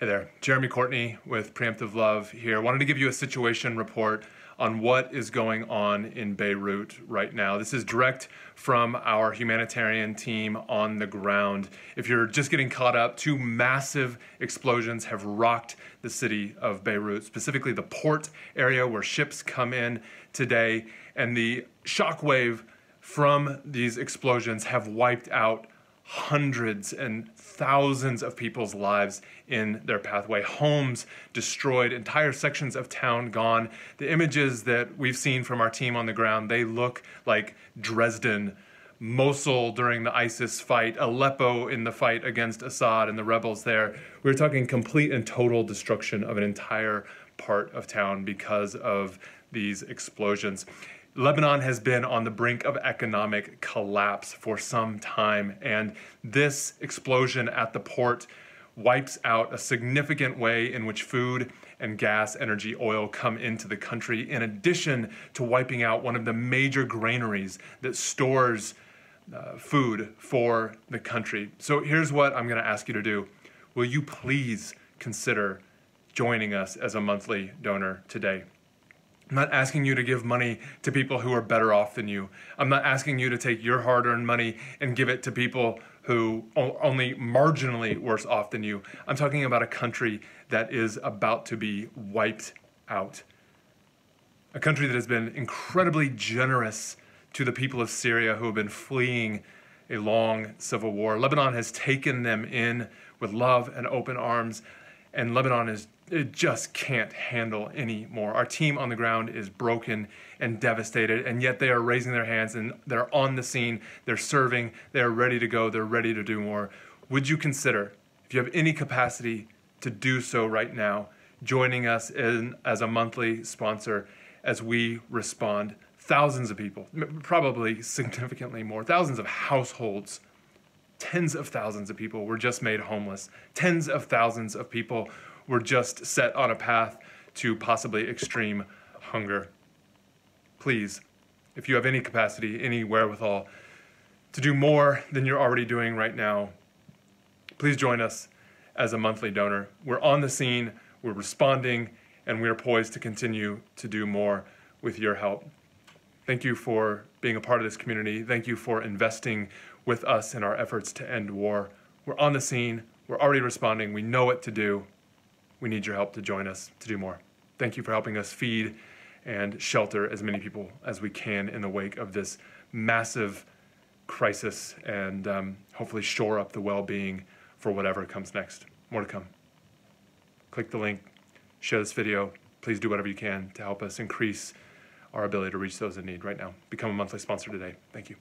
Hey there, Jeremy Courtney with Preemptive Love here. Wanted to give you a situation report on what is going on in Beirut right now. This is direct from our humanitarian team on the ground. If you're just getting caught up, two massive explosions have rocked the city of Beirut, specifically the port area where ships come in today, and the shockwave from these explosions have wiped out hundreds and thousands of people's lives in their pathway. Homes destroyed, entire sections of town gone. The images that we've seen from our team on the ground, they look like Dresden, Mosul during the ISIS fight, Aleppo in the fight against Assad and the rebels there. We we're talking complete and total destruction of an entire part of town because of these explosions. Lebanon has been on the brink of economic collapse for some time, and this explosion at the port wipes out a significant way in which food and gas, energy, oil come into the country, in addition to wiping out one of the major granaries that stores uh, food for the country. So here's what I'm going to ask you to do. Will you please consider joining us as a monthly donor today? I'm not asking you to give money to people who are better off than you. I'm not asking you to take your hard earned money and give it to people who are only marginally worse off than you. I'm talking about a country that is about to be wiped out. A country that has been incredibly generous to the people of Syria who have been fleeing a long civil war. Lebanon has taken them in with love and open arms, and Lebanon is it just can't handle anymore. Our team on the ground is broken and devastated, and yet they are raising their hands and they're on the scene, they're serving, they're ready to go, they're ready to do more. Would you consider, if you have any capacity to do so right now, joining us in, as a monthly sponsor as we respond? Thousands of people, probably significantly more, thousands of households tens of thousands of people were just made homeless. Tens of thousands of people were just set on a path to possibly extreme hunger. Please, if you have any capacity, any wherewithal to do more than you're already doing right now, please join us as a monthly donor. We're on the scene, we're responding, and we are poised to continue to do more with your help. Thank you for being a part of this community. Thank you for investing with us in our efforts to end war. We're on the scene, we're already responding, we know what to do. We need your help to join us to do more. Thank you for helping us feed and shelter as many people as we can in the wake of this massive crisis and um, hopefully shore up the well being for whatever comes next. More to come. Click the link, share this video. Please do whatever you can to help us increase our ability to reach those in need right now. Become a monthly sponsor today. Thank you.